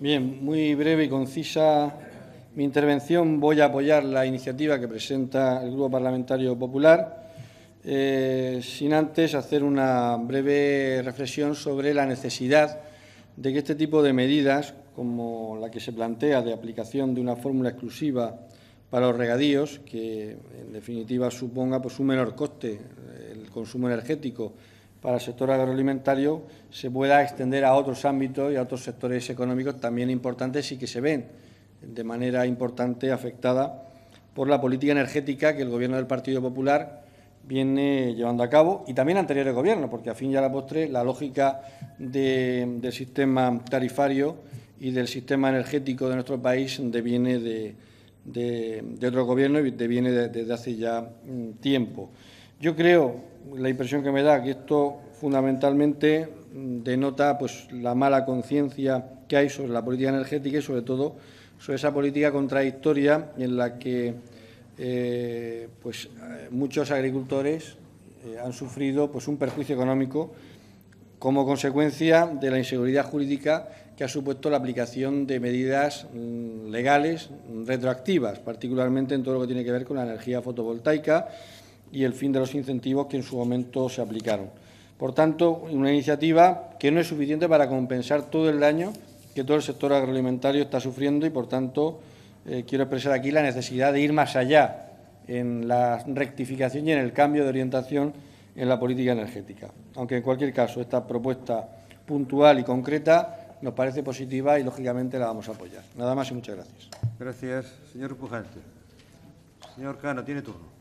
Bien, muy breve y concisa mi intervención. Voy a apoyar la iniciativa que presenta el Grupo Parlamentario Popular, eh, sin antes hacer una breve reflexión sobre la necesidad de que este tipo de medidas, como la que se plantea de aplicación de una fórmula exclusiva para los regadíos, que en definitiva suponga pues, un menor coste, el consumo energético para el sector agroalimentario, se pueda extender a otros ámbitos y a otros sectores económicos también importantes y que se ven de manera importante afectada por la política energética que el Gobierno del Partido Popular viene llevando a cabo y también anteriores gobiernos, porque a fin y a la postre la lógica del sistema tarifario y del sistema energético de nuestro país deviene de, de, otro gobierno y deviene desde hace ya mm, tiempo. Yo creo, la impresión que me da, que esto fundamentalmente mm, denota pues, la mala conciencia que hay sobre la política energética y, sobre todo, sobre esa política contradictoria en la que eh, pues, eh, muchos agricultores eh, han sufrido pues, un perjuicio económico como consecuencia de la inseguridad jurídica que ha supuesto la aplicación de medidas mm, legales retroactivas, particularmente en todo lo que tiene que ver con la energía fotovoltaica y el fin de los incentivos que en su momento se aplicaron. Por tanto, una iniciativa que no es suficiente para compensar todo el daño que todo el sector agroalimentario está sufriendo y, por tanto, eh, quiero expresar aquí la necesidad de ir más allá en la rectificación y en el cambio de orientación en la política energética. Aunque, en cualquier caso, esta propuesta puntual y concreta nos parece positiva y, lógicamente, la vamos a apoyar. Nada más y muchas gracias. Gracias. Señor Pujante. Señor Cano, tiene turno.